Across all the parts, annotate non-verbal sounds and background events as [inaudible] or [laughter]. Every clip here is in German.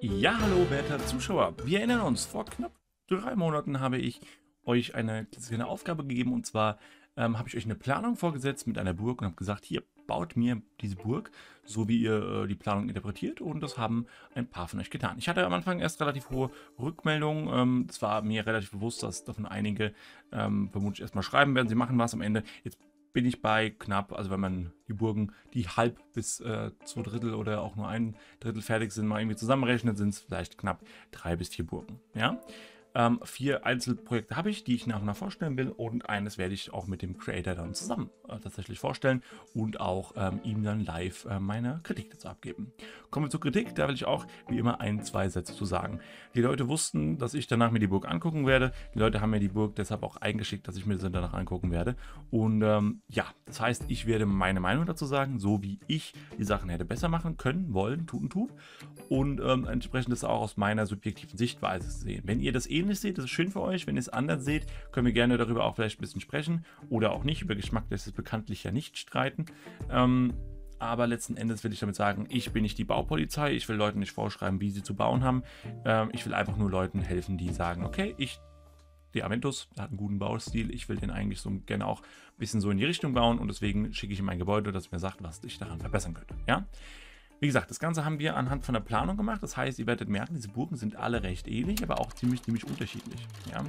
Ja, hallo, werter Zuschauer. Wir erinnern uns, vor knapp drei Monaten habe ich euch eine kleine Aufgabe gegeben und zwar ähm, habe ich euch eine Planung vorgesetzt mit einer Burg und habe gesagt, hier, baut mir diese Burg, so wie ihr äh, die Planung interpretiert und das haben ein paar von euch getan. Ich hatte am Anfang erst relativ hohe Rückmeldungen, ähm, es war mir relativ bewusst, dass davon einige ähm, vermutlich erstmal schreiben werden, sie machen was am Ende. Jetzt bin ich bei knapp, also wenn man die Burgen, die halb bis äh, zwei Drittel oder auch nur ein Drittel fertig sind, mal irgendwie zusammenrechnet, sind es vielleicht knapp drei bis vier Burgen. Ja, ähm, vier Einzelprojekte habe ich, die ich nach und nach vorstellen will und eines werde ich auch mit dem Creator dann zusammen äh, tatsächlich vorstellen und auch ähm, ihm dann live äh, meine Kritik dazu abgeben. Kommen wir zur Kritik, da will ich auch wie immer ein, zwei Sätze zu sagen. Die Leute wussten, dass ich danach mir die Burg angucken werde. Die Leute haben mir die Burg deshalb auch eingeschickt, dass ich mir sie danach angucken werde. Und ähm, ja, das heißt, ich werde meine Meinung dazu sagen, so wie ich die Sachen hätte besser machen können, wollen, tun und tun. Und ähm, entsprechend das auch aus meiner subjektiven Sichtweise sehen. Wenn ihr das eh ähnlich seht, das ist schön für euch. Wenn ihr es anders seht, können wir gerne darüber auch vielleicht ein bisschen sprechen oder auch nicht. Über Geschmack lässt es bekanntlich ja nicht streiten. Ähm, aber letzten Endes will ich damit sagen, ich bin nicht die Baupolizei. Ich will Leuten nicht vorschreiben, wie sie zu bauen haben. Ähm, ich will einfach nur Leuten helfen, die sagen, okay, ich der Aventus hat einen guten Baustil. Ich will den eigentlich so gerne auch ein bisschen so in die Richtung bauen und deswegen schicke ich ihm ein Gebäude, das mir sagt, was ich daran verbessern könnte. Ja? Wie gesagt, das Ganze haben wir anhand von der Planung gemacht. Das heißt, ihr werdet merken, diese Burgen sind alle recht ähnlich, aber auch ziemlich, ziemlich unterschiedlich. Ja?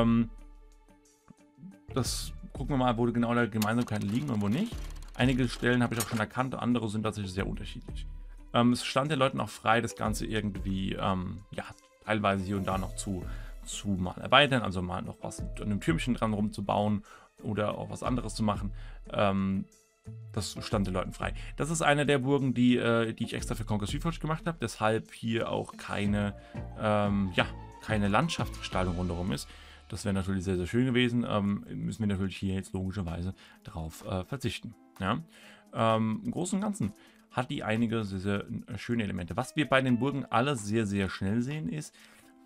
Ähm, das gucken wir mal, wo genau da Gemeinsamkeiten liegen und wo nicht. Einige Stellen habe ich auch schon erkannt, andere sind tatsächlich sehr unterschiedlich. Ähm, es stand den Leuten auch frei, das Ganze irgendwie, ähm, ja, teilweise hier und da noch zu, zu mal erweitern, also mal noch was an einem Türmchen dran rumzubauen oder auch was anderes zu machen. Ähm, das stand den Leuten frei. Das ist eine der Burgen, die, äh, die ich extra für Conquest Reforged gemacht habe, deshalb hier auch keine, ähm, ja, keine Landschaftsgestaltung rundherum ist. Das wäre natürlich sehr, sehr schön gewesen. Ähm, müssen wir natürlich hier jetzt logischerweise darauf äh, verzichten. Ja? Ähm, Im Großen und Ganzen hat die einige sehr, sehr äh, schöne Elemente. Was wir bei den Burgen alle sehr, sehr schnell sehen, ist,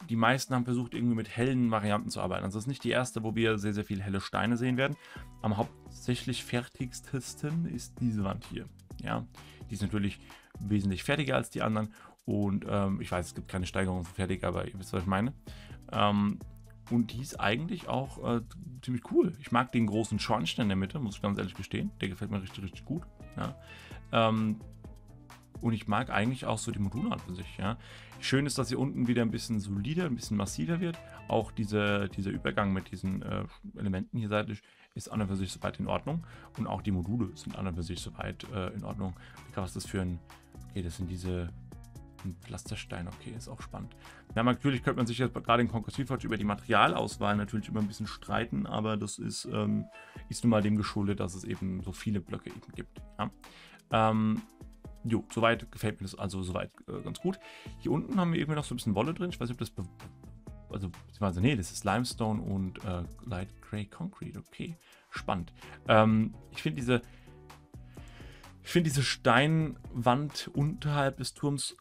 die meisten haben versucht, irgendwie mit hellen Varianten zu arbeiten. Also das ist nicht die erste, wo wir sehr, sehr viele helle Steine sehen werden. Am hauptsächlich fertigstesten ist diese Wand hier. Ja, die ist natürlich wesentlich fertiger als die anderen. Und ähm, ich weiß, es gibt keine Steigerung von fertig, aber ihr wisst, was ich meine. Ähm, und die ist eigentlich auch äh, ziemlich cool. Ich mag den großen Schornstein in der Mitte, muss ich ganz ehrlich gestehen. Der gefällt mir richtig, richtig gut. Ja. Ähm, und ich mag eigentlich auch so die Module an für sich. Ja. Schön ist, dass hier unten wieder ein bisschen solider, ein bisschen massiver wird. Auch diese, dieser Übergang mit diesen äh, Elementen hier seitlich ist an und für sich soweit in Ordnung. Und auch die Module sind an und für sich soweit äh, in Ordnung. Was ist das für ein... Okay, das sind diese ein Pflasterstein, okay, ist auch spannend. Ja, natürlich könnte man sich jetzt gerade in Konkursivforge über die Materialauswahl natürlich immer ein bisschen streiten, aber das ist, ähm, ist nun mal dem geschuldet, dass es eben so viele Blöcke eben gibt. Ja? Ähm, Jo, soweit gefällt mir das also soweit äh, ganz gut. Hier unten haben wir irgendwie noch so ein bisschen Wolle drin. Ich weiß nicht, ob das. Also, beziehungsweise, nee, das ist Limestone und äh, Light Gray Concrete. Okay, spannend. Ähm, ich finde diese. Ich finde diese Steinwand unterhalb des Turms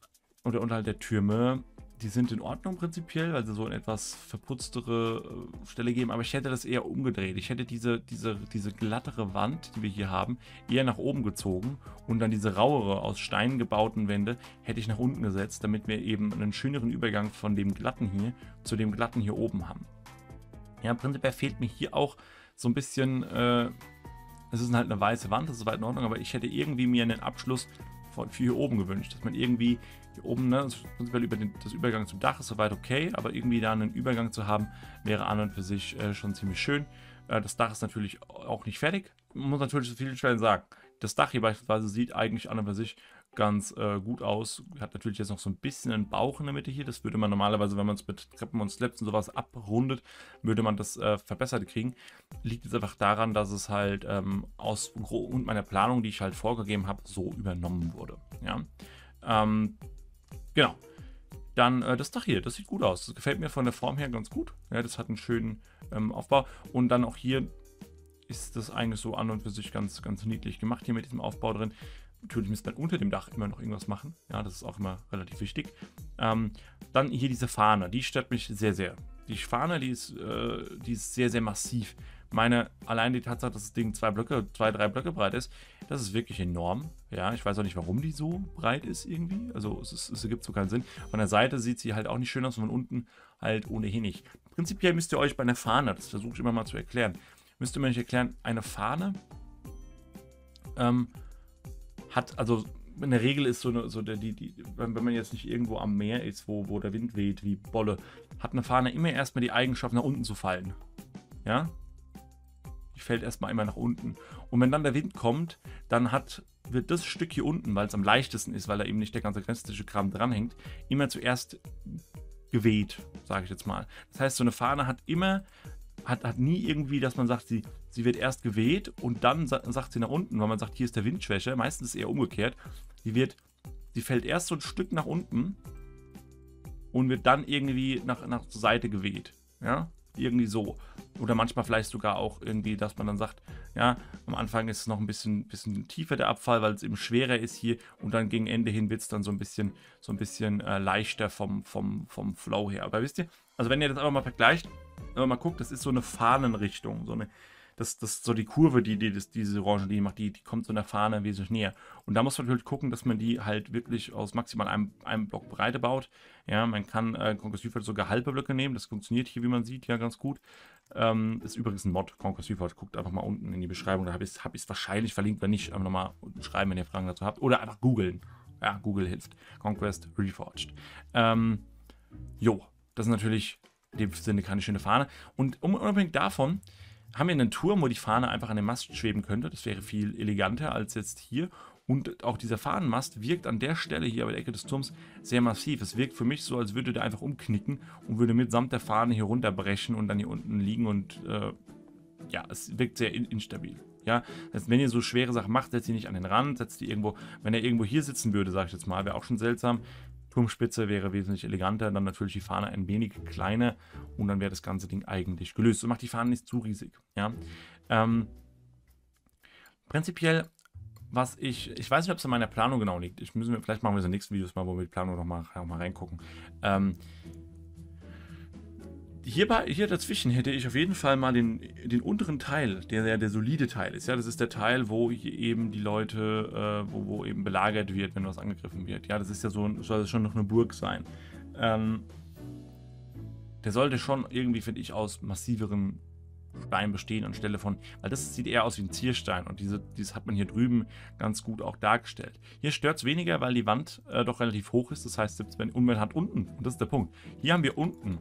oder unterhalb der Türme die sind in Ordnung prinzipiell, weil sie so eine etwas verputztere äh, Stelle geben, aber ich hätte das eher umgedreht. Ich hätte diese, diese, diese glattere Wand, die wir hier haben, eher nach oben gezogen und dann diese rauere, aus Stein gebauten Wände hätte ich nach unten gesetzt, damit wir eben einen schöneren Übergang von dem glatten hier zu dem glatten hier oben haben. Ja, prinzipiell fehlt mir hier auch so ein bisschen, äh, es ist halt eine weiße Wand, das ist soweit in Ordnung, aber ich hätte irgendwie mir einen Abschluss von, hier oben gewünscht, dass man irgendwie hier oben, ne, prinzipiell über den, das Übergang zum Dach ist soweit okay, aber irgendwie da einen Übergang zu haben, wäre an und für sich äh, schon ziemlich schön. Äh, das Dach ist natürlich auch nicht fertig, muss natürlich zu vielen Stellen sagen. Das Dach hier beispielsweise sieht eigentlich an und für sich ganz äh, gut aus. Hat natürlich jetzt noch so ein bisschen einen Bauch in der Mitte hier. Das würde man normalerweise, wenn man es mit Treppen und Slaps und sowas abrundet, würde man das äh, verbessert kriegen. Liegt jetzt einfach daran, dass es halt ähm, aus Grund meiner Planung, die ich halt vorgegeben habe, so übernommen wurde. Ja. Ähm, genau. Dann äh, das Dach hier, das sieht gut aus. Das gefällt mir von der Form her ganz gut. Ja, das hat einen schönen ähm, Aufbau. Und dann auch hier ist das eigentlich so an und für sich ganz, ganz niedlich gemacht hier mit diesem Aufbau drin. Natürlich müsste man unter dem Dach immer noch irgendwas machen. Ja, das ist auch immer relativ wichtig. Ähm, dann hier diese Fahne, die stört mich sehr, sehr. Die Fahne, die ist, äh, die ist sehr, sehr massiv. Meine, allein die Tatsache, dass das Ding zwei Blöcke, zwei, drei Blöcke breit ist, das ist wirklich enorm. Ja, ich weiß auch nicht, warum die so breit ist irgendwie. Also es, ist, es ergibt so keinen Sinn. Von der Seite sieht sie halt auch nicht schön aus, von unten halt ohnehin nicht. Prinzipiell müsst ihr euch bei einer Fahne, das versuche ich immer mal zu erklären, müsst ihr mir nicht erklären, eine Fahne ähm, hat, also in der Regel ist so, eine, so der, die, die, wenn man jetzt nicht irgendwo am Meer ist, wo, wo der Wind weht, wie Bolle, hat eine Fahne immer erstmal die Eigenschaft, nach unten zu fallen. Ja? Die fällt erstmal immer nach unten. Und wenn dann der Wind kommt, dann hat, wird das Stück hier unten, weil es am leichtesten ist, weil da eben nicht der ganze restliche Kram dranhängt, immer zuerst geweht, sage ich jetzt mal. Das heißt, so eine Fahne hat immer, hat, hat nie irgendwie, dass man sagt, sie, sie wird erst geweht und dann sagt sie nach unten, weil man sagt, hier ist der Windschwäche. Meistens ist es eher umgekehrt. Die wird, sie fällt erst so ein Stück nach unten und wird dann irgendwie nach, nach zur Seite geweht. Ja, irgendwie so. Oder manchmal vielleicht sogar auch irgendwie, dass man dann sagt, ja, am Anfang ist es noch ein bisschen, bisschen tiefer der Abfall, weil es eben schwerer ist hier und dann gegen Ende hin wird es dann so ein bisschen, so ein bisschen äh, leichter vom, vom, vom Flow her. Aber wisst ihr, also wenn ihr das einfach mal vergleicht, wenn man mal guckt, das ist so eine Fahnenrichtung, so eine, das, das so die Kurve, die, die das, diese Orangenlinie macht, die, die kommt so einer Fahne wesentlich näher. Und da muss man natürlich gucken, dass man die halt wirklich aus maximal einem, einem Block Breite baut. Ja, man kann äh, Conquest sogar halbe Blöcke nehmen. Das funktioniert hier, wie man sieht, ja ganz gut. Ähm, ist übrigens ein Mod, Conquest Freefall. Guckt einfach mal unten in die Beschreibung. Da habe ich es hab wahrscheinlich verlinkt. Wenn nicht, einfach nochmal unten schreiben, wenn ihr Fragen dazu habt. Oder einfach googeln. Ja, Google hilft. Conquest Reforged. Ähm, jo, das ist natürlich in dem Sinne keine schöne Fahne. Und unabhängig davon haben wir einen Turm, wo die Fahne einfach an dem Mast schweben könnte. Das wäre viel eleganter als jetzt hier. Und auch dieser Fahnenmast wirkt an der Stelle hier bei der Ecke des Turms sehr massiv. Es wirkt für mich so, als würde der einfach umknicken und würde mitsamt der Fahne hier runterbrechen und dann hier unten liegen. Und äh, ja, es wirkt sehr instabil. Ja, also wenn ihr so schwere Sachen macht, setzt ihr nicht an den Rand, setzt die irgendwo, wenn er irgendwo hier sitzen würde, sage ich jetzt mal, wäre auch schon seltsam. Turmspitze wäre wesentlich eleganter, dann natürlich die Fahne ein wenig kleiner und dann wäre das ganze Ding eigentlich gelöst. So macht die Fahne nicht zu riesig. Ja? Ähm, prinzipiell, was ich, ich weiß nicht, ob es in meiner Planung genau liegt. Ich müssen, vielleicht machen wir es in den nächsten Videos mal, wo wir die Planung nochmal noch mal reingucken. Ähm, Hierbei, hier dazwischen hätte ich auf jeden Fall mal den, den unteren Teil, der ja der solide Teil ist. Ja, das ist der Teil, wo eben die Leute, äh, wo, wo eben belagert wird, wenn was angegriffen wird. Ja, das ist ja so, soll schon noch eine Burg sein. Ähm, der sollte schon irgendwie, finde ich, aus massiveren Stein bestehen anstelle von, weil das sieht eher aus wie ein Zierstein und diese, dieses hat man hier drüben ganz gut auch dargestellt. Hier stört es weniger, weil die Wand äh, doch relativ hoch ist, das heißt, selbst wenn, man hat unten, und das ist der Punkt, hier haben wir unten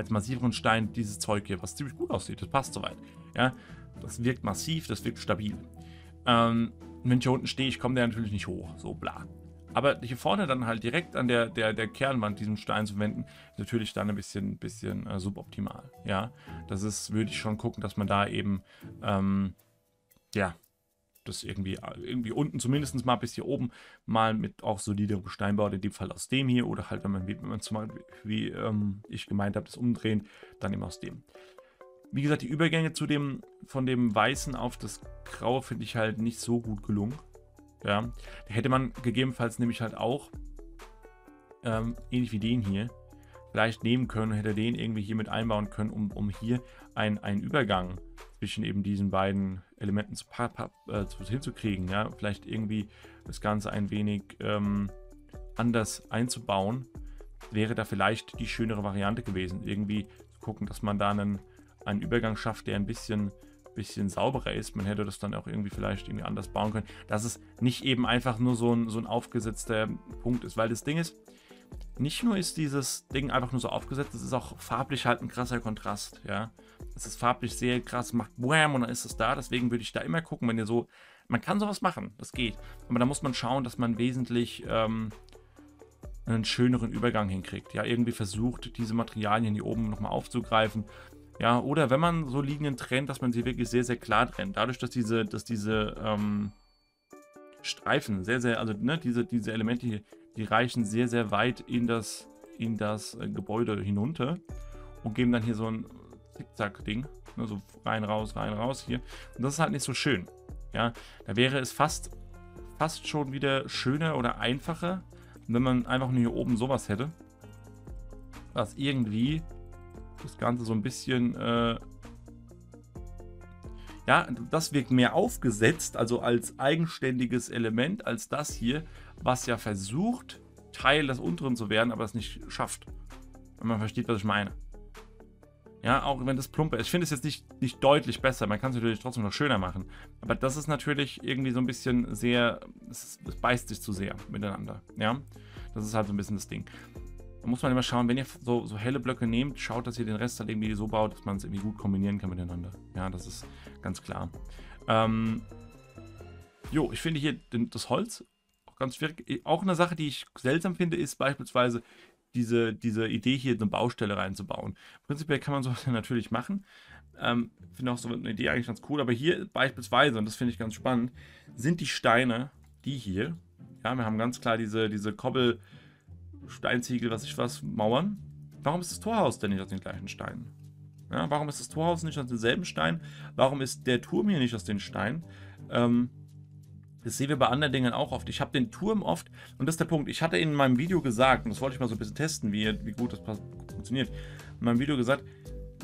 als massiveren Stein dieses Zeug hier, was ziemlich gut aussieht. Das passt soweit. Ja, das wirkt massiv, das wirkt stabil. Ähm, wenn ich hier unten stehe, ich komme der natürlich nicht hoch. So bla. Aber hier vorne dann halt direkt an der, der, der Kernwand diesen Stein zu wenden, natürlich dann ein bisschen, bisschen äh, suboptimal. Ja, das ist, würde ich schon gucken, dass man da eben, ähm, ja, das irgendwie, irgendwie unten zumindest mal bis hier oben mal mit auch soliderem Gestein baut, in dem Fall aus dem hier oder halt, wenn man, wenn man zum wie ähm, ich gemeint habe, das umdrehen, dann eben aus dem. Wie gesagt, die Übergänge zu dem, von dem Weißen auf das Graue finde ich halt nicht so gut gelungen. Ja, da hätte man gegebenenfalls nämlich halt auch, ähm, ähnlich wie den hier, vielleicht nehmen können, hätte den irgendwie hier mit einbauen können, um, um hier einen Übergang zwischen eben diesen beiden Elementen zu, äh, zu, hinzukriegen. Ja? Vielleicht irgendwie das Ganze ein wenig ähm, anders einzubauen, wäre da vielleicht die schönere Variante gewesen. Irgendwie zu gucken, dass man da einen, einen Übergang schafft, der ein bisschen, bisschen sauberer ist. Man hätte das dann auch irgendwie vielleicht irgendwie anders bauen können, dass es nicht eben einfach nur so ein, so ein aufgesetzter Punkt ist, weil das Ding ist, nicht nur ist dieses Ding einfach nur so aufgesetzt, es ist auch farblich halt ein krasser Kontrast, ja. Es ist farblich sehr krass, macht Wham und dann ist es da. Deswegen würde ich da immer gucken, wenn ihr so. Man kann sowas machen, das geht. Aber da muss man schauen, dass man wesentlich ähm, einen schöneren Übergang hinkriegt. Ja, irgendwie versucht, diese Materialien hier oben nochmal aufzugreifen. Ja, oder wenn man so Linien trennt, dass man sie wirklich sehr, sehr klar trennt. Dadurch, dass diese, dass diese ähm, Streifen sehr, sehr, also ne, diese, diese Elemente hier, die reichen sehr, sehr weit in das, in das äh, Gebäude hinunter und geben dann hier so ein Zickzack-Ding. Ne, so rein, raus, rein, raus hier. Und das ist halt nicht so schön. Ja, da wäre es fast, fast schon wieder schöner oder einfacher, wenn man einfach nur hier oben sowas hätte. Was irgendwie das Ganze so ein bisschen, äh, Ja, das wirkt mehr aufgesetzt, also als eigenständiges Element, als das hier, was ja versucht, Teil des unteren zu werden, aber es nicht schafft. Wenn man versteht, was ich meine. Ja, auch wenn das plumper ist. Ich finde es jetzt nicht, nicht deutlich besser. Man kann es natürlich trotzdem noch schöner machen. Aber das ist natürlich irgendwie so ein bisschen sehr. Es, es beißt sich zu sehr miteinander. Ja, das ist halt so ein bisschen das Ding. Da muss man immer schauen, wenn ihr so, so helle Blöcke nehmt, schaut, dass ihr den Rest halt irgendwie so baut, dass man es irgendwie gut kombinieren kann miteinander. Ja, das ist ganz klar. Ähm, jo, ich finde hier das Holz ganz schwierig. Auch eine Sache, die ich seltsam finde, ist beispielsweise diese, diese Idee hier eine Baustelle reinzubauen. Prinzipiell kann man [laughs] sowas natürlich machen. Ähm, finde auch so eine Idee eigentlich ganz cool. Aber hier beispielsweise, und das finde ich ganz spannend, sind die Steine, die hier, ja, wir haben ganz klar diese, diese Kobbel, Steinziegel, was ich was, Mauern. Warum ist das Torhaus denn nicht aus den gleichen Steinen? Ja, warum ist das Torhaus nicht aus denselben Steinen? Warum ist der Turm hier nicht aus den Steinen? Ähm, das sehen wir bei anderen Dingen auch oft. Ich habe den Turm oft, und das ist der Punkt, ich hatte in meinem Video gesagt, und das wollte ich mal so ein bisschen testen, wie, wie gut das funktioniert, in meinem Video gesagt,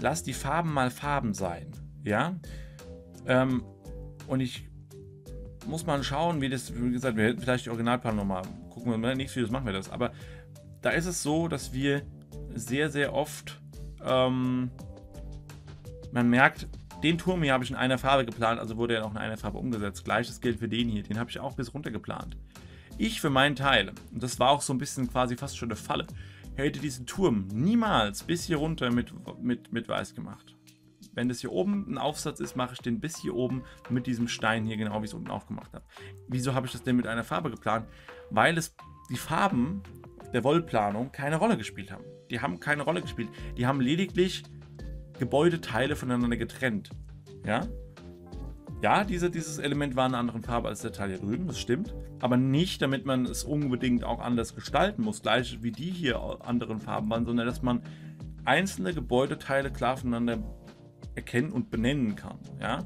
lass die Farben mal Farben sein. Ja? Ähm, und ich muss mal schauen, wie das, wie gesagt, wir hätten vielleicht die Originalplan nochmal gucken, wir in nächsten Videos machen wir das, aber da ist es so, dass wir sehr, sehr oft, ähm, man merkt, den Turm hier habe ich in einer Farbe geplant, also wurde er auch in einer Farbe umgesetzt. Gleiches gilt für den hier, den habe ich auch bis runter geplant. Ich für meinen Teil, und das war auch so ein bisschen quasi fast schon eine Falle, hätte diesen Turm niemals bis hier runter mit, mit, mit weiß gemacht. Wenn das hier oben ein Aufsatz ist, mache ich den bis hier oben mit diesem Stein hier, genau wie ich es unten aufgemacht habe. Wieso habe ich das denn mit einer Farbe geplant? Weil es die Farben der Wollplanung keine Rolle gespielt haben. Die haben keine Rolle gespielt. Die haben lediglich Gebäudeteile voneinander getrennt. Ja? Ja, diese, dieses Element war in einer anderen Farbe als der Teil hier drüben, das stimmt. Aber nicht, damit man es unbedingt auch anders gestalten muss, gleich wie die hier anderen Farben waren, sondern dass man einzelne Gebäudeteile klar voneinander erkennen und benennen kann. Ja?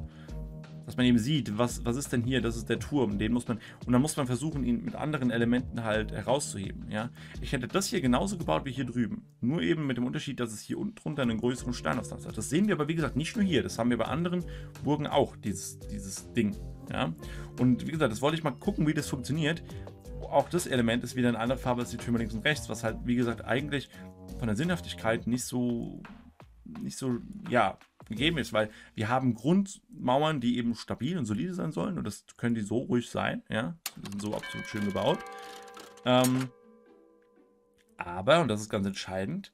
Dass man eben sieht, was, was ist denn hier, das ist der Turm, den muss man, und dann muss man versuchen, ihn mit anderen Elementen halt herauszuheben, ja. Ich hätte das hier genauso gebaut wie hier drüben, nur eben mit dem Unterschied, dass es hier unten drunter einen größeren Steinaufsatz hat. Das sehen wir aber, wie gesagt, nicht nur hier, das haben wir bei anderen Burgen auch, dieses, dieses Ding, ja. Und wie gesagt, das wollte ich mal gucken, wie das funktioniert. Auch das Element ist wieder eine andere Farbe als die Türme links und rechts, was halt, wie gesagt, eigentlich von der Sinnhaftigkeit nicht so, nicht so, ja, gegeben ist, weil wir haben Grundmauern, die eben stabil und solide sein sollen und das können die so ruhig sein, ja, die sind so absolut schön gebaut. Ähm, aber, und das ist ganz entscheidend,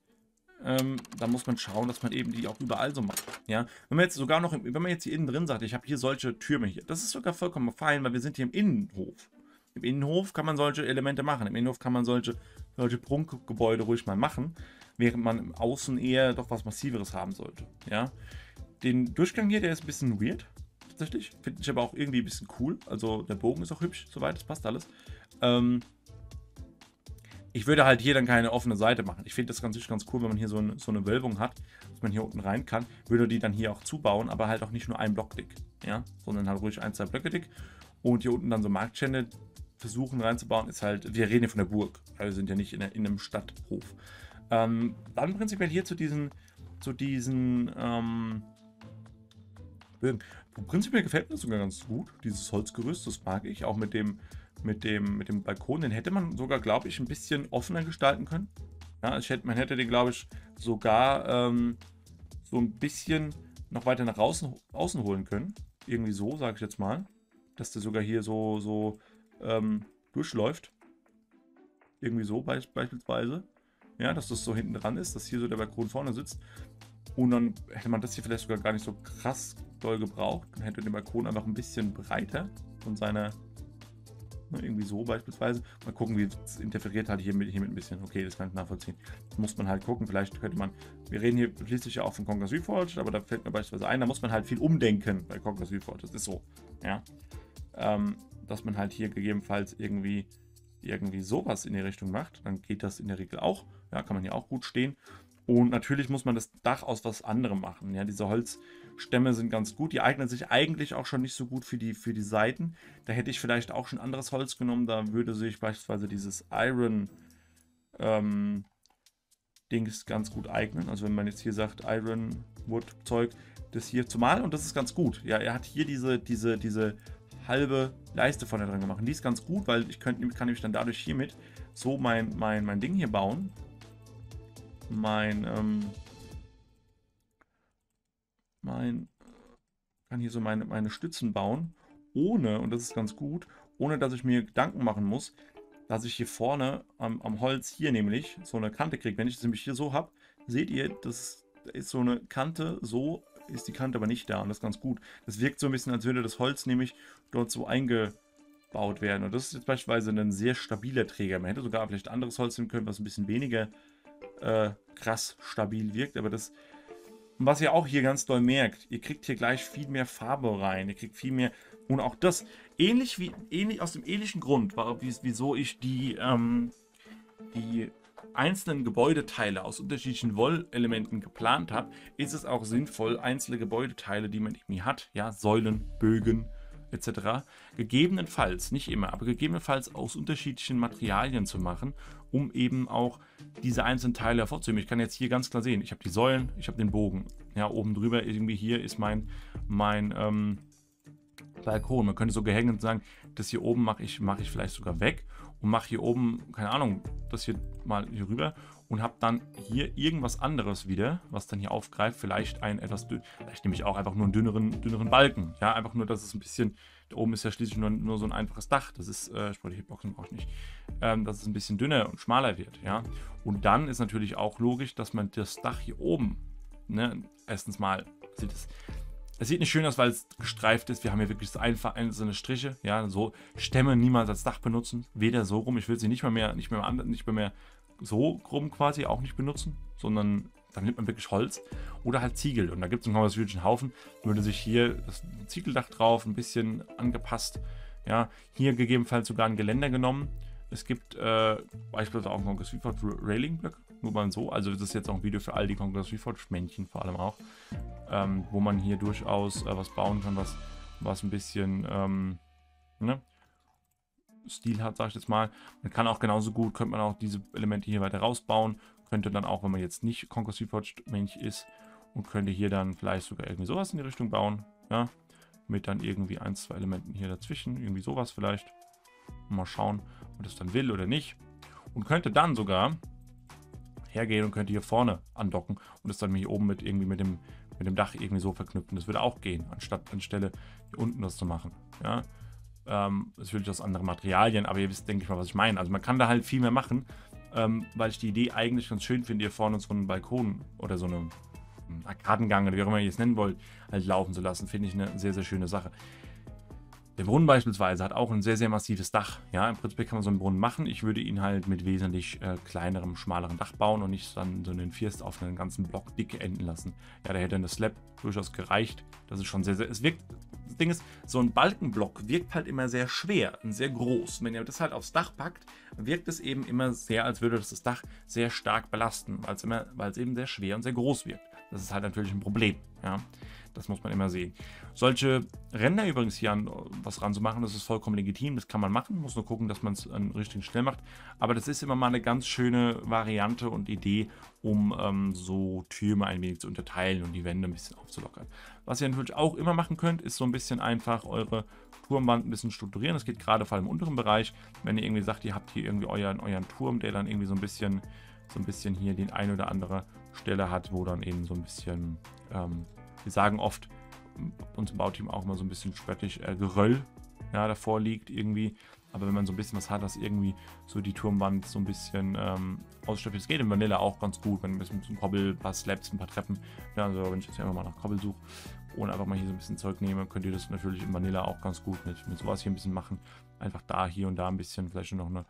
ähm, da muss man schauen, dass man eben die auch überall so macht. Ja? Wenn man jetzt sogar noch, wenn man jetzt hier innen drin sagt, ich habe hier solche Türme hier, das ist sogar vollkommen fein, weil wir sind hier im Innenhof. Im Innenhof kann man solche Elemente machen. Im Innenhof kann man solche, solche Prunkgebäude ruhig mal machen, während man im Außen eher doch was Massiveres haben sollte. Ja? Den Durchgang hier, der ist ein bisschen weird. Tatsächlich. Finde ich aber auch irgendwie ein bisschen cool. Also der Bogen ist auch hübsch, soweit, das passt alles. Ähm, ich würde halt hier dann keine offene Seite machen. Ich finde das ganz, ganz cool, wenn man hier so, ein, so, eine Wölbung hat, dass man hier unten rein kann. Würde die dann hier auch zubauen, aber halt auch nicht nur ein Block dick, ja, sondern halt ruhig ein, zwei Blöcke dick. Und hier unten dann so Marktstände versuchen reinzubauen, ist halt, wir reden hier von der Burg, wir sind ja nicht in, der, in einem Stadthof. Ähm, dann prinzipiell hier zu diesen, zu diesen, ähm. Prinzipiell gefällt mir das sogar ganz gut, dieses Holzgerüst, das mag ich. Auch mit dem, mit dem, mit dem Balkon, den hätte man sogar, glaube ich, ein bisschen offener gestalten können. Ja, ich hätte, man hätte den, glaube ich, sogar ähm, so ein bisschen noch weiter nach außen, außen holen können. Irgendwie so, sage ich jetzt mal. Dass der sogar hier so, so ähm, durchläuft. Irgendwie so be beispielsweise. Ja, dass das so hinten dran ist, dass hier so der Balkon vorne sitzt. Und dann hätte man das hier vielleicht sogar gar nicht so krass doll gebraucht. Dann hätte den Balkon einfach ein bisschen breiter von seiner, ne, irgendwie so beispielsweise. Mal gucken, wie es interferiert halt hier mit, hier mit ein bisschen. Okay, das kann ich nachvollziehen. Das muss man halt gucken. Vielleicht könnte man, wir reden hier schließlich ja auch von Conquer Reforged, aber da fällt mir beispielsweise ein, da muss man halt viel umdenken bei Conquer Reforged. Das ist so, ja. Ähm, dass man halt hier gegebenenfalls irgendwie irgendwie sowas in die Richtung macht, dann geht das in der Regel auch. Ja, kann man hier auch gut stehen. Und natürlich muss man das Dach aus was anderem machen. Ja, diese Holzstämme sind ganz gut. Die eignen sich eigentlich auch schon nicht so gut für die, für die Seiten. Da hätte ich vielleicht auch schon anderes Holz genommen. Da würde sich beispielsweise dieses Iron ähm, Dings ganz gut eignen. Also wenn man jetzt hier sagt Iron Wood Zeug, das hier zu malen und das ist ganz gut. Ja, er hat hier diese, diese, diese halbe Leiste vorne dran gemacht. Und die ist ganz gut, weil ich könnt, kann nämlich dann dadurch hiermit so mein, mein, mein Ding hier bauen. Mein, ähm, mein, kann hier so meine, meine Stützen bauen, ohne, und das ist ganz gut, ohne dass ich mir Gedanken machen muss, dass ich hier vorne am, am Holz hier nämlich so eine Kante kriege. Wenn ich das nämlich hier so habe, seht ihr, das ist so eine Kante, so ist die Kante aber nicht da und das ist ganz gut. Das wirkt so ein bisschen, als würde das Holz nämlich dort so eingebaut werden. Und das ist jetzt beispielsweise ein sehr stabiler Träger. Man hätte sogar vielleicht anderes Holz nehmen können, was ein bisschen weniger äh, krass stabil wirkt, aber das und was ihr auch hier ganz doll merkt, ihr kriegt hier gleich viel mehr Farbe rein, ihr kriegt viel mehr und auch das, ähnlich wie, ähnlich aus dem ähnlichen Grund, wieso ich die, ähm, die einzelnen Gebäudeteile aus unterschiedlichen Wollelementen geplant habe, ist es auch sinnvoll, einzelne Gebäudeteile, die man irgendwie hat, ja, Säulen, Bögen etc., gegebenenfalls, nicht immer, aber gegebenenfalls aus unterschiedlichen Materialien zu machen, um eben auch diese einzelnen Teile hervorzuheben. Ich kann jetzt hier ganz klar sehen, ich habe die Säulen, ich habe den Bogen. Ja, oben drüber irgendwie hier ist mein, mein ähm, Balkon. Man könnte so gehängt sagen, das hier oben mache ich, mach ich vielleicht sogar weg und mache hier oben, keine Ahnung, das hier mal hier rüber und habe dann hier irgendwas anderes wieder, was dann hier aufgreift. Vielleicht ein etwas dünn, vielleicht nehme ich auch einfach nur einen dünneren, dünneren Balken. Ja, einfach nur, dass es ein bisschen, da oben ist ja schließlich nur, nur so ein einfaches Dach. Das ist, äh, sportliche Hitboxen brauche ich nicht. Ähm, dass es ein bisschen dünner und schmaler wird. Ja, und dann ist natürlich auch logisch, dass man das Dach hier oben, ne, erstens mal sieht es es sieht nicht schön aus, weil es gestreift ist. Wir haben hier wirklich so einfach einzelne Striche. Ja, so Stämme niemals als Dach benutzen. Weder so rum. Ich will sie nicht mehr, mehr, nicht mehr, nicht mehr, mehr so rum quasi auch nicht benutzen, sondern dann nimmt man wirklich Holz oder halt Ziegel. Und da gibt es einen Haufen. Würde sich hier das Ziegeldach drauf ein bisschen angepasst. Ja, hier gegebenenfalls sogar ein Geländer genommen. Es gibt äh, beispielsweise auch noch ein Railing Block nur mal so. Also das ist jetzt auch ein Video für all die Congress Reforged-Männchen vor allem auch. Ähm, wo man hier durchaus äh, was bauen kann, was, was ein bisschen ähm, ne? Stil hat, sag ich jetzt mal. Man kann auch genauso gut, könnte man auch diese Elemente hier weiter rausbauen. Könnte dann auch, wenn man jetzt nicht Conquest Reforged Männchen ist, und könnte hier dann vielleicht sogar irgendwie sowas in die Richtung bauen. Ja, mit dann irgendwie ein, zwei Elementen hier dazwischen. Irgendwie sowas vielleicht. Mal schauen, ob das dann will oder nicht. Und könnte dann sogar hergehen und könnte hier vorne andocken und es dann hier oben mit irgendwie mit dem, mit dem Dach irgendwie so verknüpfen. Das würde auch gehen, anstatt anstelle hier unten das zu machen. Ja, ähm, natürlich aus anderen Materialien, aber ihr wisst, denke ich mal, was ich meine. Also man kann da halt viel mehr machen, ähm, weil ich die Idee eigentlich ganz schön finde, hier vorne so einen Balkon oder so einen Arkadengang oder wie auch immer ihr es nennen wollt, halt laufen zu lassen, finde ich eine sehr, sehr schöne Sache. Der Brunnen beispielsweise hat auch ein sehr, sehr massives Dach. Ja, im Prinzip kann man so einen Brunnen machen. Ich würde ihn halt mit wesentlich äh, kleinerem, schmaleren Dach bauen und nicht dann so einen First auf einen ganzen Block dick enden lassen. Ja, da hätte dann das Slab durchaus gereicht. Das ist schon sehr, sehr... Es wirkt... Das Ding ist, so ein Balkenblock wirkt halt immer sehr schwer und sehr groß. Wenn ihr das halt aufs Dach packt, wirkt es eben immer sehr, als würde das das Dach sehr stark belasten, weil es, immer, weil es eben sehr schwer und sehr groß wirkt. Das ist halt natürlich ein Problem. Ja. Das muss man immer sehen. Solche Ränder übrigens hier an was ranzumachen, das ist vollkommen legitim. Das kann man machen. Muss nur gucken, dass man es an richtigen Stellen macht. Aber das ist immer mal eine ganz schöne Variante und Idee, um ähm, so Türme ein wenig zu unterteilen und die Wände ein bisschen aufzulockern. Was ihr natürlich auch immer machen könnt, ist so ein bisschen einfach eure Turmwand ein bisschen strukturieren. Das geht gerade vor allem im unteren Bereich. Wenn ihr irgendwie sagt, ihr habt hier irgendwie euren, euren Turm, der dann irgendwie so ein bisschen so ein bisschen hier den ein oder andere Stelle hat, wo dann eben so ein bisschen ähm, wir sagen oft, uns im Bauteam auch immer so ein bisschen spöttisch, äh, Geröll ja, davor liegt irgendwie. Aber wenn man so ein bisschen was hat, dass irgendwie so die Turmwand so ein bisschen ähm, ausstattet, das geht in Vanilla auch ganz gut, wenn ein bisschen ein Kobbel, ein paar Slabs, ein paar Treppen. Ja, also wenn ich jetzt einfach mal nach Kobbel suche und einfach mal hier so ein bisschen Zeug nehme, könnt ihr das natürlich in Vanilla auch ganz gut mit, mit sowas hier ein bisschen machen. Einfach da, hier und da ein bisschen, vielleicht noch eine,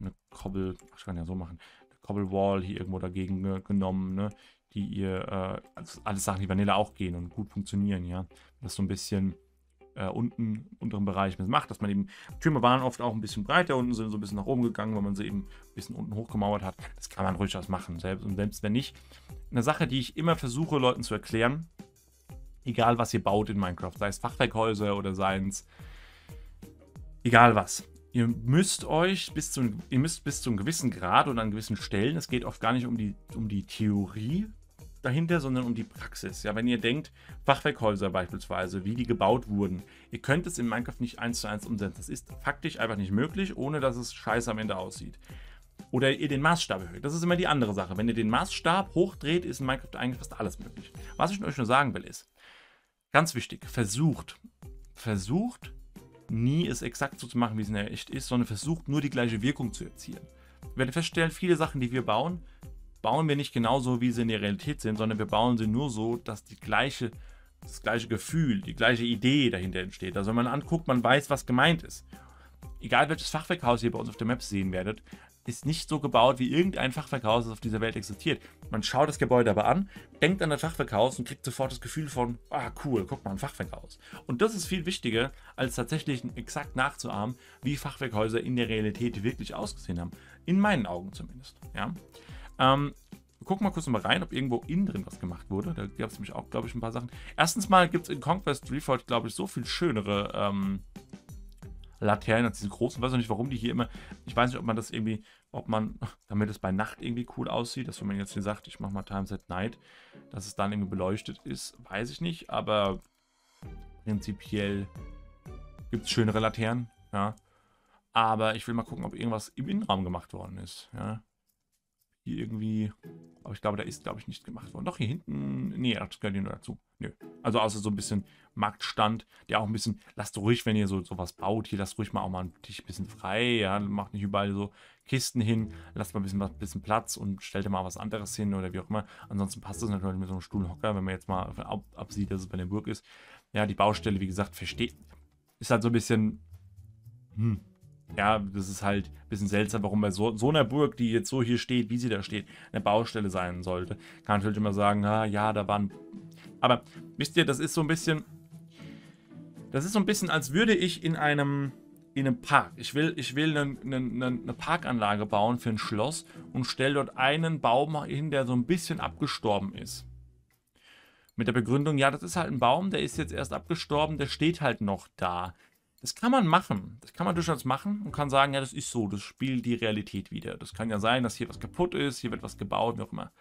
eine Kobbel, ich kann ja so machen, eine Kobbelwall hier irgendwo dagegen äh, genommen, ne? Die ihr, äh, also alles Sachen, die Vanilla auch gehen und gut funktionieren, ja. Das so ein bisschen äh, unten, unteren Bereich macht, dass man eben, Türme waren oft auch ein bisschen breiter, unten sind so ein bisschen nach oben gegangen, weil man sie eben ein bisschen unten hochgemauert hat. Das kann man ruhig machen, selbst, und selbst wenn nicht. Eine Sache, die ich immer versuche, Leuten zu erklären, egal was ihr baut in Minecraft, sei es Fachwerkhäuser oder seien es, egal was. Ihr müsst euch bis zu, ihr müsst bis zu einem gewissen Grad oder an gewissen Stellen, es geht oft gar nicht um die, um die Theorie dahinter, sondern um die Praxis. Ja, wenn ihr denkt, Fachwerkhäuser beispielsweise, wie die gebaut wurden, ihr könnt es in Minecraft nicht eins zu eins umsetzen. Das ist faktisch einfach nicht möglich, ohne dass es scheiße am Ende aussieht. Oder ihr den Maßstab erhöht. Das ist immer die andere Sache. Wenn ihr den Maßstab hochdreht, ist in Minecraft eigentlich fast alles möglich. Was ich euch nur sagen will, ist, ganz wichtig, versucht, versucht nie es exakt so zu machen, wie es in der echt ist, sondern versucht nur die gleiche Wirkung zu erzielen. Wir werden feststellen, viele Sachen, die wir bauen, bauen wir nicht genauso, wie sie in der Realität sind, sondern wir bauen sie nur so, dass die gleiche, das gleiche Gefühl, die gleiche Idee dahinter entsteht. Also wenn man anguckt, man weiß, was gemeint ist. Egal welches Fachwerkhaus ihr bei uns auf der Map sehen werdet, ist nicht so gebaut, wie irgendein Fachwerkhaus, das auf dieser Welt existiert. Man schaut das Gebäude aber an, denkt an das Fachwerkhaus und kriegt sofort das Gefühl von, ah cool, guck mal, ein Fachwerkhaus. Und das ist viel wichtiger, als tatsächlich exakt nachzuahmen, wie Fachwerkhäuser in der Realität wirklich ausgesehen haben. In meinen Augen zumindest. Ja? Ähm, gucken mal kurz mal rein, ob irgendwo innen drin was gemacht wurde. Da gab es nämlich auch, glaube ich, ein paar Sachen. Erstens mal gibt es in Conquest Reforged, glaube ich, so viel schönere ähm, Laternen als diese großen. Ich weiß auch nicht, warum die hier immer. Ich weiß nicht, ob man das irgendwie, ob man, [laughs] damit es bei Nacht irgendwie cool aussieht, dass wenn man jetzt hier sagt, ich mache mal Times at Night, dass es dann irgendwie beleuchtet ist, weiß ich nicht. Aber prinzipiell gibt es schönere Laternen, ja. Aber ich will mal gucken, ob irgendwas im Innenraum gemacht worden ist, ja. Hier irgendwie, aber ich glaube, da ist, glaube ich, nicht gemacht worden. Doch, hier hinten, nee, das gehört hier nur dazu. Nö. Also außer so ein bisschen Marktstand, der auch ein bisschen, lasst ruhig, wenn ihr so sowas baut, hier lasst ruhig mal auch mal einen Tisch ein bisschen frei, ja, macht nicht überall so Kisten hin, lasst mal ein bisschen, ein bisschen Platz und stellt mal was anderes hin oder wie auch immer. Ansonsten passt es natürlich mit so einem Stuhlhocker, wenn man jetzt mal ab, absieht, dass es bei der Burg ist. Ja, die Baustelle, wie gesagt, versteht, ist halt so ein bisschen, hm, ja, das ist halt ein bisschen seltsam, warum bei so, so, einer Burg, die jetzt so hier steht, wie sie da steht, eine Baustelle sein sollte. Kann natürlich immer sagen, ah, ja, da waren... Aber wisst ihr, das ist so ein bisschen... Das ist so ein bisschen, als würde ich in einem, in einem Park. Ich will, ich will eine, eine, eine Parkanlage bauen für ein Schloss und stelle dort einen Baum hin, der so ein bisschen abgestorben ist. Mit der Begründung, ja, das ist halt ein Baum, der ist jetzt erst abgestorben, der steht halt noch da. Das kann man machen. Das kann man durchaus machen und kann sagen, ja, das ist so, das spielt die Realität wieder. Das kann ja sein, dass hier was kaputt ist, hier wird was gebaut, wie auch immer.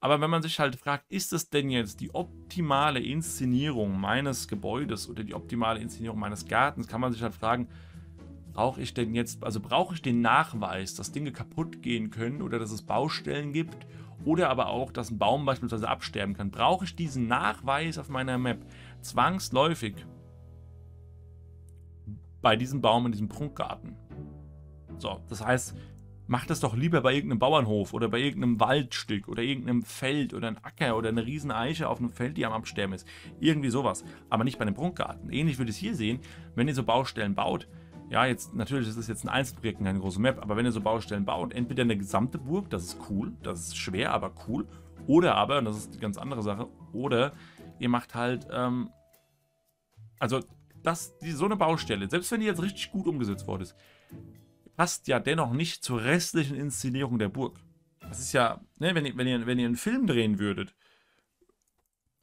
Aber wenn man sich halt fragt, ist es denn jetzt die optimale Inszenierung meines Gebäudes oder die optimale Inszenierung meines Gartens, kann man sich halt fragen, brauche ich denn jetzt, also brauche ich den Nachweis, dass Dinge kaputt gehen können oder dass es Baustellen gibt oder aber auch, dass ein Baum beispielsweise absterben kann. Brauche ich diesen Nachweis auf meiner Map zwangsläufig bei diesem Baum in diesem Prunkgarten. So, das heißt, macht es doch lieber bei irgendeinem Bauernhof oder bei irgendeinem Waldstück oder irgendeinem Feld oder ein Acker oder eine riesen Eiche auf einem Feld, die am Absterben ist. Irgendwie sowas. Aber nicht bei einem Prunkgarten. Ähnlich würde ich es hier sehen, wenn ihr so Baustellen baut. Ja, jetzt natürlich ist es jetzt ein Einzelprojekt, keine große Map, aber wenn ihr so Baustellen baut, entweder eine gesamte Burg, das ist cool, das ist schwer, aber cool, oder aber, und das ist die ganz andere Sache, oder ihr macht halt, ähm, also dass die, so eine Baustelle, selbst wenn die jetzt richtig gut umgesetzt worden ist, passt ja dennoch nicht zur restlichen Inszenierung der Burg. Das ist ja, ne, wenn, ihr, wenn, ihr, wenn ihr einen Film drehen würdet,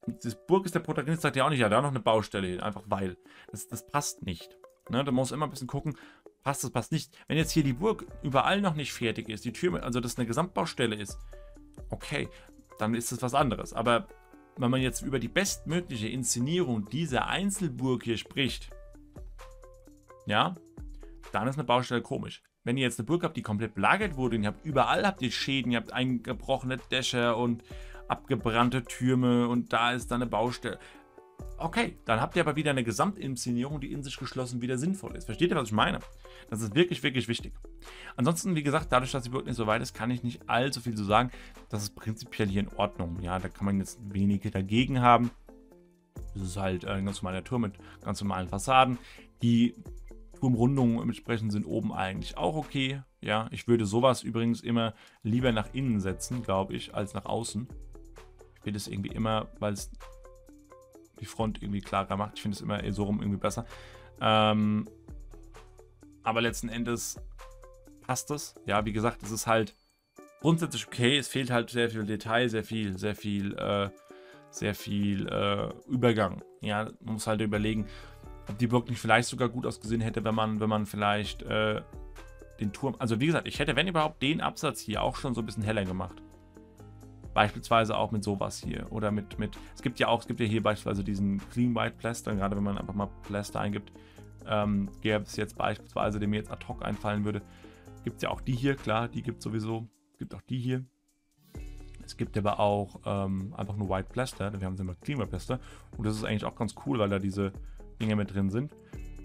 die Burg ist der Protagonist, sagt ja auch nicht, ja, da noch eine Baustelle hin, einfach weil. Das, das passt nicht. Ne, da muss immer ein bisschen gucken, passt das, passt nicht. Wenn jetzt hier die Burg überall noch nicht fertig ist, die Tür, also das eine Gesamtbaustelle ist, okay, dann ist das was anderes. Aber wenn man jetzt über die bestmögliche Inszenierung dieser Einzelburg hier spricht, ja, dann ist eine Baustelle komisch. Wenn ihr jetzt eine Burg habt, die komplett belagert wurde und ihr habt überall habt ihr Schäden, ihr habt eingebrochene Dächer und abgebrannte Türme und da ist dann eine Baustelle. Okay, dann habt ihr aber wieder eine Gesamtinszenierung, die in sich geschlossen wieder sinnvoll ist. Versteht ihr, was ich meine? Das ist wirklich, wirklich wichtig. Ansonsten, wie gesagt, dadurch, dass die Burg nicht so weit ist, kann ich nicht allzu viel zu sagen. Das ist prinzipiell hier in Ordnung. Ja, da kann man jetzt wenige dagegen haben. Das ist halt ein ganz normaler Turm mit ganz normalen Fassaden. Die Turmrundungen entsprechend sind oben eigentlich auch okay. Ja, ich würde sowas übrigens immer lieber nach innen setzen, glaube ich, als nach außen. Ich will das irgendwie immer, weil es die Front irgendwie klarer macht. Ich finde es immer so rum irgendwie besser. Ähm, aber letzten Endes passt es. Ja, wie gesagt, es ist halt grundsätzlich okay. Es fehlt halt sehr viel Detail, sehr viel, sehr viel, äh, sehr viel äh, Übergang. Ja, man muss halt überlegen, ob die Burg nicht vielleicht sogar gut ausgesehen hätte, wenn man, wenn man vielleicht äh, den Turm. Also wie gesagt, ich hätte, wenn überhaupt, den Absatz hier auch schon so ein bisschen heller gemacht. Beispielsweise auch mit sowas hier. Oder mit, mit, es gibt ja auch, es gibt ja hier beispielsweise diesen Clean White Plaster, gerade wenn man einfach mal Plaster eingibt, ähm, gäbe es jetzt beispielsweise, der mir jetzt ad hoc einfallen würde, gibt es ja auch die hier, klar, die gibt es sowieso. Es gibt auch die hier. Es gibt aber auch ähm, einfach nur White Plaster, wir haben es immer Clean White Plaster. Und das ist eigentlich auch ganz cool, weil da diese Dinge mit drin sind.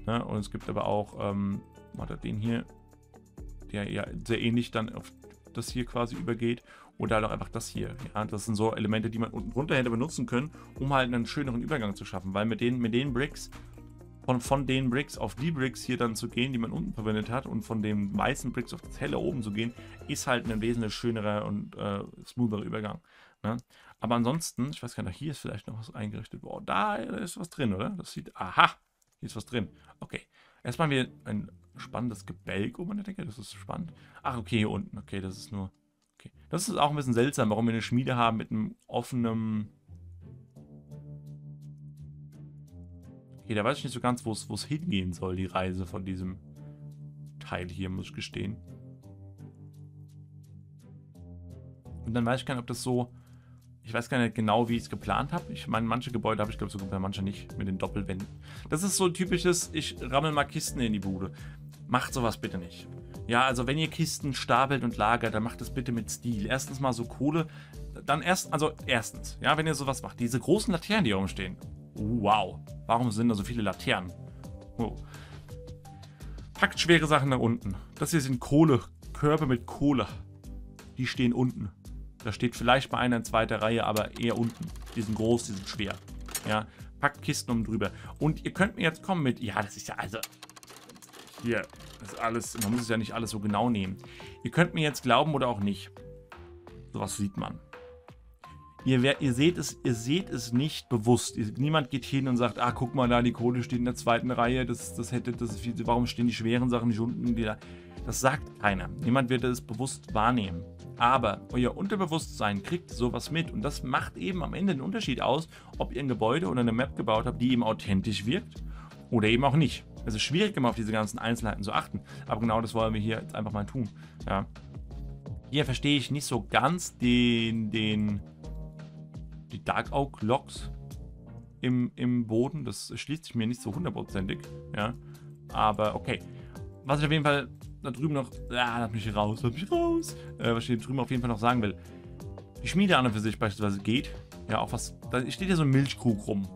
Ne? und es gibt aber auch, ähm, warte, den hier, der ja sehr ähnlich dann auf das hier quasi übergeht. Oder halt auch einfach das hier. Ja, das sind so Elemente, die man unten drunter hätte benutzen können, um halt einen schöneren Übergang zu schaffen. Weil mit den, mit den Bricks, von, von den Bricks auf die Bricks hier dann zu gehen, die man unten verwendet hat, und von den weißen Bricks auf das helle oben zu gehen, ist halt ein wesentlich schönerer und äh, smoother Übergang. Ne? Aber ansonsten, ich weiß gar nicht, hier ist vielleicht noch was eingerichtet. Boah, da ist was drin, oder? Das sieht, aha, hier ist was drin. Okay, erstmal haben wir ein spannendes Gebälk oben an der Decke, das ist spannend. Ach, okay, hier unten, okay, das ist nur Okay. Das ist auch ein bisschen seltsam, warum wir eine Schmiede haben mit einem offenen... Okay, da weiß ich nicht so ganz, wo es hingehen soll, die Reise von diesem Teil hier, muss ich gestehen. Und dann weiß ich gar nicht, ob das so... Ich weiß gar nicht genau, wie ich es geplant habe. Ich meine, manche Gebäude habe ich, glaube ich, sogar manche nicht mit den Doppelwänden. Das ist so typisches, ich rammel mal Kisten in die Bude. Macht sowas bitte nicht. Ja, also wenn ihr Kisten stapelt und lagert, dann macht das bitte mit Stil. Erstens mal so Kohle, dann erst, also erstens, ja, wenn ihr sowas macht, diese großen Laternen, die hier rumstehen. Wow, warum sind da so viele Laternen? Oh. Packt schwere Sachen nach unten. Das hier sind Kohle, Körbe mit Kohle. Die stehen unten. Da steht vielleicht mal einer in zweiter Reihe, aber eher unten. Die sind groß, die sind schwer. Ja, packt Kisten um drüber. Und ihr könnt mir jetzt kommen mit, ja, das ist ja also, hier, das alles, man muss es ja nicht alles so genau nehmen. Ihr könnt mir jetzt glauben oder auch nicht. Sowas sieht man. Ihr, ihr, seht es, ihr seht es nicht bewusst. niemand geht hin und sagt, ah, guck mal da, die Kohle steht in der zweiten Reihe, das, das hätte, das viel, warum stehen die schweren Sachen nicht unten? Die Das sagt keiner. Niemand wird es bewusst wahrnehmen. Aber euer Unterbewusstsein kriegt sowas mit und das macht eben am Ende den Unterschied aus, ob ihr ein Gebäude oder eine Map gebaut habt, die eben authentisch wirkt oder eben auch nicht. Es ist schwierig immer auf diese ganzen Einzelheiten zu achten, aber genau das wollen wir hier jetzt einfach mal tun. Ja. Hier verstehe ich nicht so ganz den, den, die Dark Oak Loks im, im Boden. Das schließt sich mir nicht so hundertprozentig. Ja. Aber okay. Was ich auf jeden Fall da drüben noch, ah, lass mich raus, lass mich raus. Äh, was ich drüben auf jeden Fall noch sagen will. Die Schmiede an und für sich beispielsweise geht. Ja, auch was, da steht ja so ein Milchkrug rum.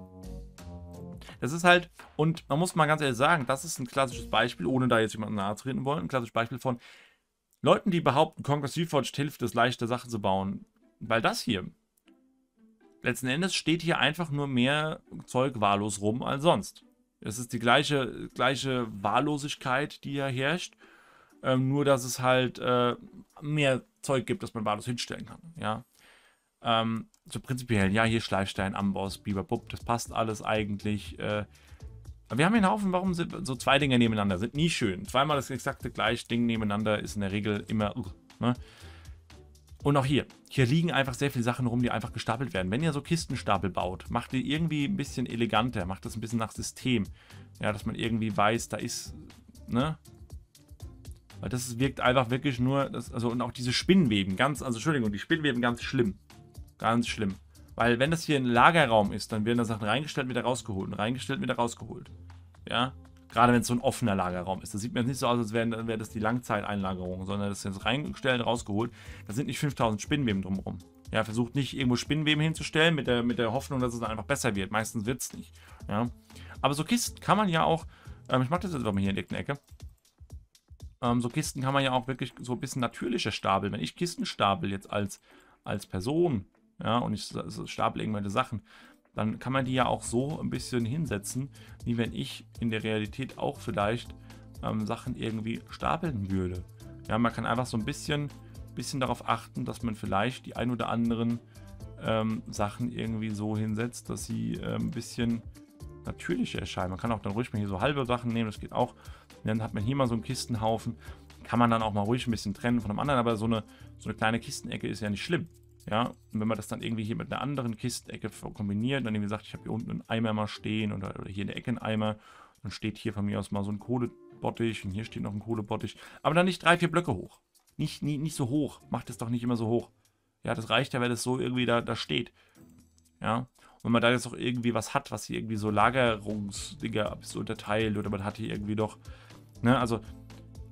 Das ist halt, und man muss mal ganz ehrlich sagen, das ist ein klassisches Beispiel, ohne da jetzt jemanden nahe treten wollen, ein klassisches Beispiel von Leuten, die behaupten, Conquer Seaforged hilft es, leichte Sachen zu bauen. Weil das hier, letzten Endes steht hier einfach nur mehr Zeug wahllos rum als sonst. Es ist die gleiche, gleiche Wahllosigkeit, die hier herrscht. Ähm, nur, dass es halt äh, mehr Zeug gibt, das man wahllos hinstellen kann. Ja. Ähm, so prinzipiell, ja, hier Schleifstein, Amboss, Biberbupp, das passt alles eigentlich. Äh, wir haben hier einen Haufen, warum sind so zwei Dinge nebeneinander? Sind nie schön. Zweimal das exakte gleiche Ding nebeneinander ist in der Regel immer. Uh, ne? Und auch hier. Hier liegen einfach sehr viele Sachen rum, die einfach gestapelt werden. Wenn ihr so Kistenstapel baut, macht die irgendwie ein bisschen eleganter, macht das ein bisschen nach System. Ja, dass man irgendwie weiß, da ist, ne? Weil das wirkt einfach wirklich nur, das, also und auch diese Spinnweben, ganz, also Entschuldigung, die Spinnweben ganz schlimm. Ganz schlimm. Weil wenn das hier ein Lagerraum ist, dann werden da Sachen reingestellt, wieder rausgeholt. Und reingestellt, wieder rausgeholt. Ja. Gerade wenn es so ein offener Lagerraum ist. Das sieht mir jetzt nicht so aus, als wäre wär das die Langzeiteinlagerung, sondern das ist jetzt reingestellt, rausgeholt. Da sind nicht 5000 Spinnweben drumherum. Ja, versucht nicht irgendwo Spinnweben hinzustellen mit der, mit der Hoffnung, dass es dann einfach besser wird. Meistens wird es nicht. Ja. Aber so Kisten kann man ja auch, ähm, ich mache das jetzt aber mal hier in der Ecke. Ähm, so Kisten kann man ja auch wirklich so ein bisschen natürlicher stapeln. Wenn ich Kisten stapel jetzt als, als Person, ja, und ich stapel irgendwelche Sachen, dann kann man die ja auch so ein bisschen hinsetzen, wie wenn ich in der Realität auch vielleicht ähm, Sachen irgendwie stapeln würde. Ja, man kann einfach so ein bisschen, bisschen darauf achten, dass man vielleicht die ein oder anderen ähm, Sachen irgendwie so hinsetzt, dass sie ähm, ein bisschen natürlicher erscheinen. Man kann auch dann ruhig mal hier so halbe Sachen nehmen, das geht auch. dann hat man hier mal so einen Kistenhaufen. Kann man dann auch mal ruhig ein bisschen trennen von dem anderen, aber so eine, so eine kleine Kistenecke ist ja nicht schlimm. Ja, und wenn man das dann irgendwie hier mit einer anderen Kistenecke kombiniert, dann irgendwie sagt, ich habe hier unten einen Eimer mal stehen oder, oder hier in der Ecke einen Eimer, dann steht hier von mir aus mal so ein Kohlebottich und hier steht noch ein Kohlebottich. Aber dann nicht drei, vier Blöcke hoch. Nicht, nie, nicht so hoch. Macht es doch nicht immer so hoch. Ja, das reicht ja, wenn es so irgendwie da, da steht. Ja. Und wenn man da jetzt auch irgendwie was hat, was hier irgendwie so Lagerungsdinger so unterteilt oder man hat hier irgendwie doch, ne, also,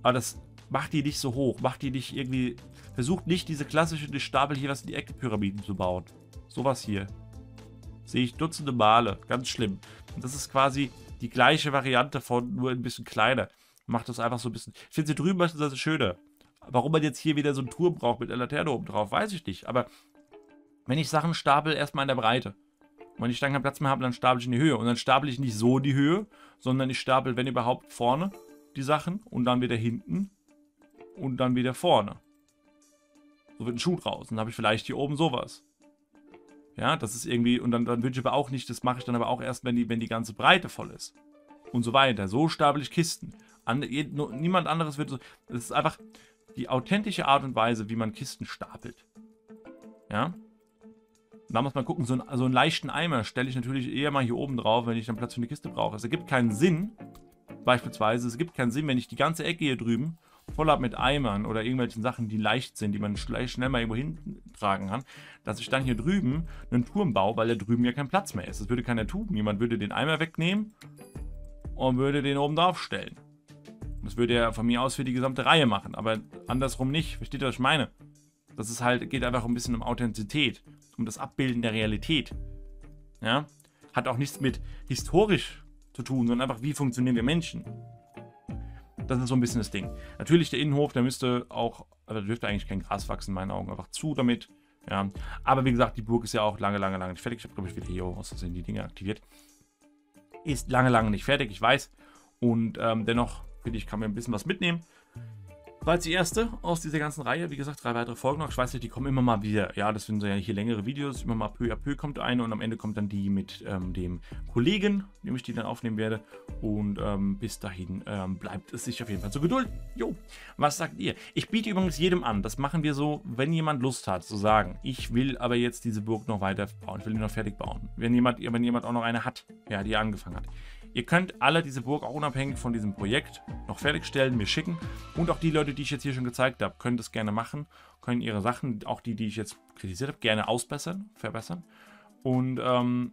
aber das macht die nicht so hoch, macht die nicht irgendwie, versucht nicht diese klassische Stapel hier was in die Ecke Pyramiden zu bauen. Sowas hier. Sehe ich Dutzende Male, ganz schlimm. Und das ist quasi die gleiche Variante von nur ein bisschen kleiner. Macht das einfach so ein bisschen, ich finde sie drüben beispielsweise schöner. Warum man jetzt hier wieder so einen Turm braucht mit einer Laterne oben drauf, weiß ich nicht. Aber wenn ich Sachen stapel, erstmal in der Breite. Und wenn ich dann keinen Platz mehr habe, dann stapel ich in die Höhe. Und dann stapel ich nicht so in die Höhe, sondern ich stapel, wenn überhaupt, vorne die Sachen und dann wieder hinten und dann wieder vorne. So wird ein Schuh draus. Dann habe ich vielleicht hier oben sowas. Ja, das ist irgendwie, und dann, dann wünsche ich aber auch nicht, das mache ich dann aber auch erst, wenn die, wenn die ganze Breite voll ist. Und so weiter. So stapel ich Kisten. An, niemand anderes wird so. Das ist einfach die authentische Art und Weise, wie man Kisten stapelt. Ja. Da muss man gucken, so, ein, so einen leichten Eimer stelle ich natürlich eher mal hier oben drauf, wenn ich dann Platz für eine Kiste brauche. Es ergibt keinen Sinn, beispielsweise, es gibt keinen Sinn, wenn ich die ganze Ecke hier drüben voll habe mit Eimern oder irgendwelchen Sachen, die leicht sind, die man schnell mal irgendwo hintragen kann, dass ich dann hier drüben einen Turm baue, weil da drüben ja kein Platz mehr ist. Das würde keiner tun. Jemand würde den Eimer wegnehmen und würde den oben drauf stellen. Das würde er von mir aus für die gesamte Reihe machen, aber andersrum nicht. Versteht ihr, was ich meine? Das ist halt, geht einfach ein bisschen um Authentizität, um das Abbilden der Realität. Ja? Hat auch nichts mit historisch zu tun, sondern einfach, wie funktionieren wir Menschen. Das ist so ein bisschen das Ding. Natürlich der Innenhof, der müsste auch, also da dürfte eigentlich kein Gras wachsen, in meinen Augen, einfach zu damit. Ja, aber wie gesagt, die Burg ist ja auch lange, lange, lange nicht fertig. Ich habe, glaube ich, wieder hier aus Versehen die Dinge aktiviert. Ist lange, lange nicht fertig, ich weiß. Und ähm, dennoch, finde ich, kann man ein bisschen was mitnehmen. Jetzt die erste aus dieser ganzen Reihe. Wie gesagt, drei weitere Folgen noch. Ich weiß nicht, die kommen immer mal wieder. Ja, das sind ja hier längere Videos. Immer mal peu à peu kommt eine und am Ende kommt dann die mit ähm, dem Kollegen, dem ich die dann aufnehmen werde. Und ähm, bis dahin ähm, bleibt es sich auf jeden Fall zu Geduld. Jo, was sagt ihr? Ich biete übrigens jedem an, das machen wir so, wenn jemand Lust hat, zu sagen, ich will aber jetzt diese Burg noch weiter bauen, ich will die noch fertig bauen. Wenn jemand, wenn jemand auch noch eine hat, ja, die angefangen hat. Ihr könnt alle diese Burg auch unabhängig von diesem Projekt noch fertigstellen, mir schicken. Und auch die Leute, die ich jetzt hier schon gezeigt habe, können das gerne machen. Können ihre Sachen, auch die, die ich jetzt kritisiert habe, gerne ausbessern, verbessern. Und ähm,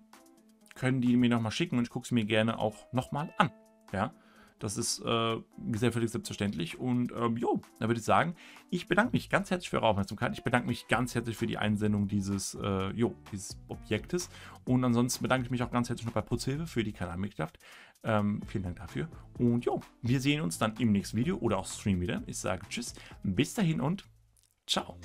können die mir nochmal schicken und ich gucke sie mir gerne auch nochmal an. Ja. Das ist äh, sehr völlig selbstverständlich. Und ähm, jo, da würde ich sagen, ich bedanke mich ganz herzlich für eure Aufmerksamkeit. Ich bedanke mich ganz herzlich für die Einsendung dieses, äh, jo, dieses Objektes. Und ansonsten bedanke ich mich auch ganz herzlich noch bei Putzhilfe für die Kanalmitgliedschaft. Ähm, vielen Dank dafür. Und jo, wir sehen uns dann im nächsten Video oder auch Stream wieder. Ich sage Tschüss, bis dahin und ciao.